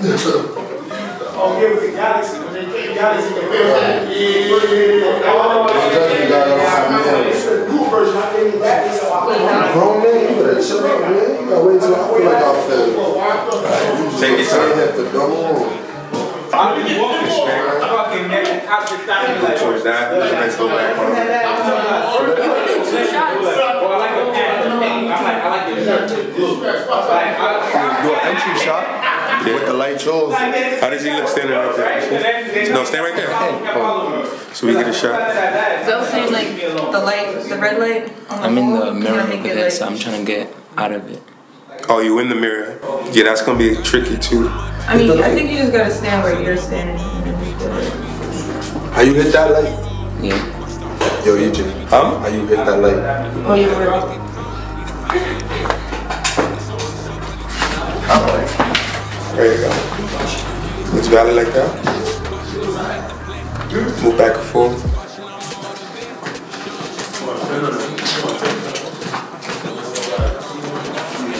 Oh, yeah, with the Galaxy, when they came Galaxy, the first time. Yeah, It's the new version, I think that is how I Grown man, you better chill out, man. You gotta wait till I feel like I feel. Take your time. have to go on. I've been walking straight. Fucking neck, cops are starting like. Towards that, let's go back. I like a cat. I'm like, I like your shirt. Like, I- Do an entry shot with the lights off. How does he look standing right there? No, stand right there. So we get a shot. They'll say like the light, the red light. On the I'm in the mirror trying to over there, like- so I'm trying to get out of it. Oh, you in the mirror? Yeah, that's gonna be tricky too. I mean, I think you just gotta stand where you're standing. How you hit that light? Yeah. Yo, EJ. Huh? How you hit that light? Oh, you were. There you go. Looks valid like that. Move back and forth.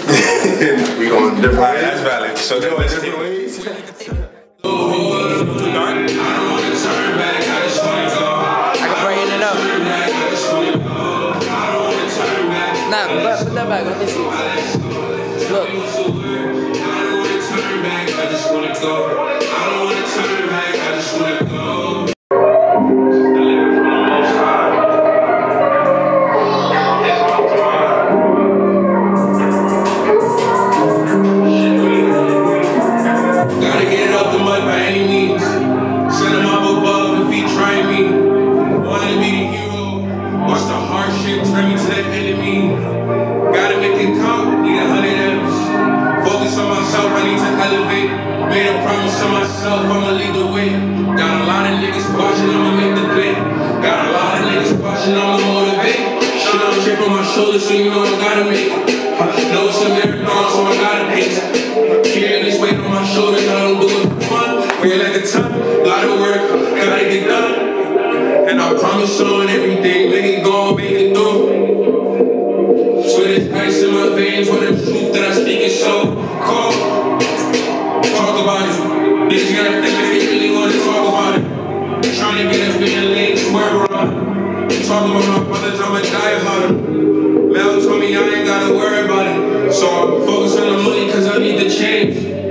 We going different Alright, ways? that's valid. So then let's Different ways? I can bring it up. Nah, but put that back. Let me turn me to the enemy. Gotta make it count, need a hundred M's. Focus on myself, I need to elevate. Made a promise to myself, I'ma lead the way. Got a lot of niggas watching, I'ma make the play. Got a lot of niggas watching, I'ma motivate. Shit, I'm chip on my shoulder, so you know I gotta make it. Know it's a marathon, so I gotta pace it. Carrying this weight on my shoulders, I don't do it for fun. We're like a ton, lot of work, gotta get done. And I promise on everything, Trying to get lane to where we're on. About my brothers, I'ma die. Mel told me I ain't gotta worry about it. So I'm focused on the money cause I need the change.